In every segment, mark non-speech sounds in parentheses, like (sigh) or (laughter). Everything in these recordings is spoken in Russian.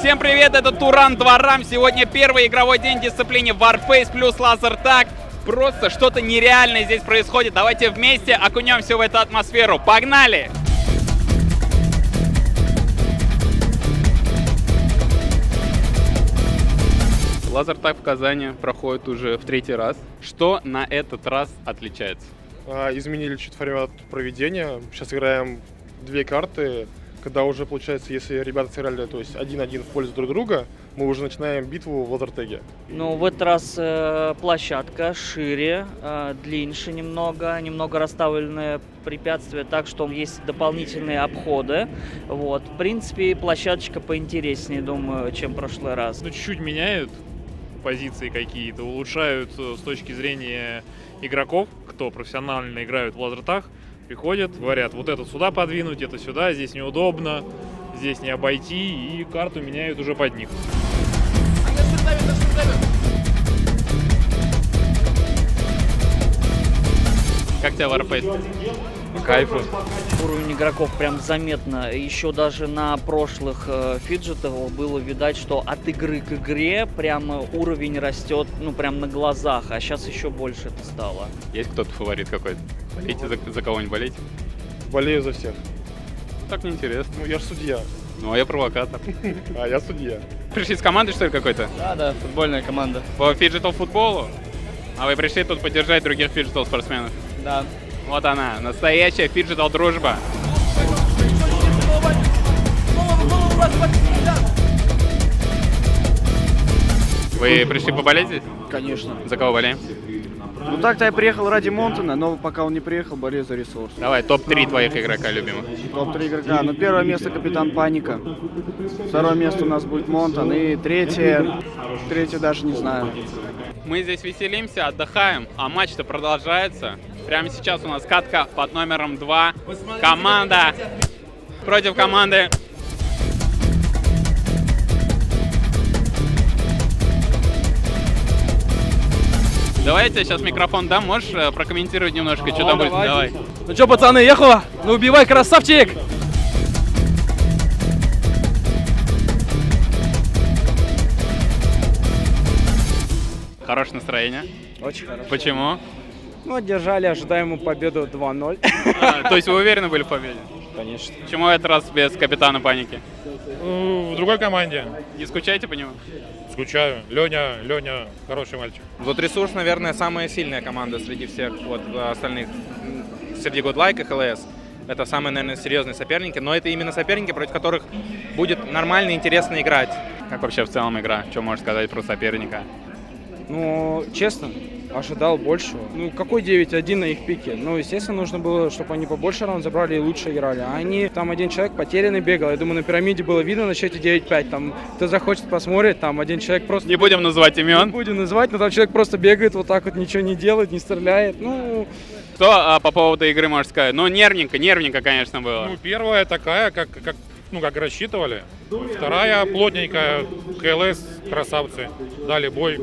Всем привет, это Туран Дворам. Сегодня первый игровой день в дисциплине Warface плюс Лазертаг. Просто что-то нереальное здесь происходит. Давайте вместе окунемся в эту атмосферу. Погнали! Лазертаг в Казани проходит уже в третий раз. Что на этот раз отличается? А, изменили чуть формат проведения. Сейчас играем две карты, когда уже получается, если ребята сыграли, то есть один-один в пользу друг друга, мы уже начинаем битву в лазертеге. Ну, в этот раз э, площадка шире, э, длиннее немного, немного расставленные препятствия, так что есть дополнительные обходы. Вот. В принципе, площадочка поинтереснее, думаю, чем в прошлый раз. Ну, чуть-чуть меняют позиции какие-то, улучшают э, с точки зрения игроков, кто профессионально играют в лазертах, приходят, говорят, вот это сюда подвинуть, это сюда, здесь неудобно, здесь не обойти, и карту меняют уже под них. Как тебе Warface? По кайфу. Уровень игроков прям заметно. Еще даже на прошлых э, фиджетах было видать, что от игры к игре прям уровень растет, ну прям на глазах, а сейчас еще больше это стало. Есть кто-то фаворит какой-то? Болеете за, за кого-нибудь болеть? Болею за всех. Так неинтересно. Ну, я же судья. Ну, а я провокатор. (laughs) А я судья. Пришли с командой, что ли, какой-то? Да, да, футбольная команда. По фиджитал футболу? А вы пришли тут поддержать других фиджитал спортсменов? Да. Вот она, настоящая фиджитал дружба. Вы пришли поболеть здесь? Конечно. За кого болеем? Ну так-то я приехал ради Монтона, но пока он не приехал, болею за ресурс. Давай, топ-3 твоих игрока любимых. Топ-3 игрока. Ну, первое место Капитан Паника. Второе место у нас будет Монтон. И третье... Третье даже не знаю. Мы здесь веселимся, отдыхаем, а матч-то продолжается. Прямо сейчас у нас катка под номером 2. Команда против команды Давай я тебе сейчас микрофон дам, можешь э, прокомментировать немножко, что там будет? Давай. Ну что, пацаны, ехала? Ну убивай, красавчик! Хорошее настроение. Очень хорошо. Почему? Ну, одержали ожидаемую победу 2-0. А, то есть вы уверены были в победе? Конечно. Почему этот раз без капитана паники? В другой команде. Не скучаете по нему? Скучаю. Леня, Леня, хороший мальчик. Вот ресурс, наверное, самая сильная команда среди всех вот остальных. М, Среди Godlike и HLS. Это самые, наверное, серьезные соперники, но это именно соперники, против которых будет нормально и интересно играть. Как вообще в целом игра? Что можешь сказать про соперника? Ну, честно, ожидал большего. Ну, какой 9-1 на их пике? Ну, естественно, нужно было, чтобы они побольше раунд забрали и лучше играли. А они, там один человек потерянный бегал. Я думаю, на пирамиде было видно на счете 9-5. Там, кто захочет посмотреть, там один человек просто... Не будем называть Не имен. будем называть, но там человек просто бегает вот так вот, ничего не делает, не стреляет. Ну, Что а, по поводу игры можешь сказать? Ну, нервненько, нервненько, конечно, было. Ну, первая такая, как, как, ну, как рассчитывали. Вторая плотненькая. КЛС красавцы. Дали бой.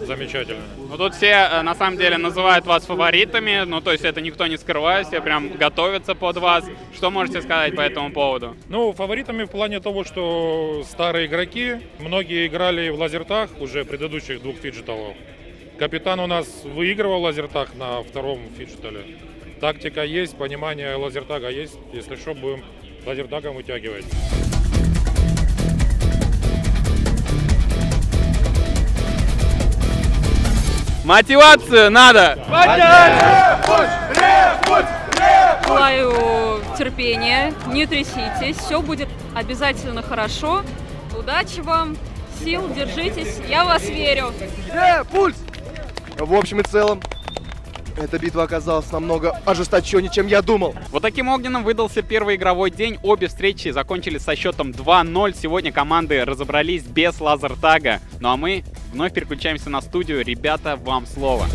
Замечательно. Ну, тут все, э, на самом деле, называют вас фаворитами, ну, то есть это никто не скрывает, все прям готовятся под вас. Что можете сказать по этому поводу? Ну, фаворитами в плане того, что старые игроки, многие играли в лазертаг уже предыдущих двух фиджиталов. Капитан у нас выигрывал лазертаг на втором фиджитале. Тактика есть, понимание лазертага есть. Если что, будем лазертагом вытягивать. Мотивацию надо! Желаю терпения, не тряситесь, все будет обязательно хорошо. Удачи вам, сил, держитесь, я вас верю. Э, пульс! В общем и целом, эта битва оказалась намного ожесточеннее, чем я думал. Вот таким огненным выдался первый игровой день. Обе встречи закончились со счетом 2-0. Сегодня команды разобрались без лазертага. Ну а мы вновь переключаемся на студию. Ребята, вам слово.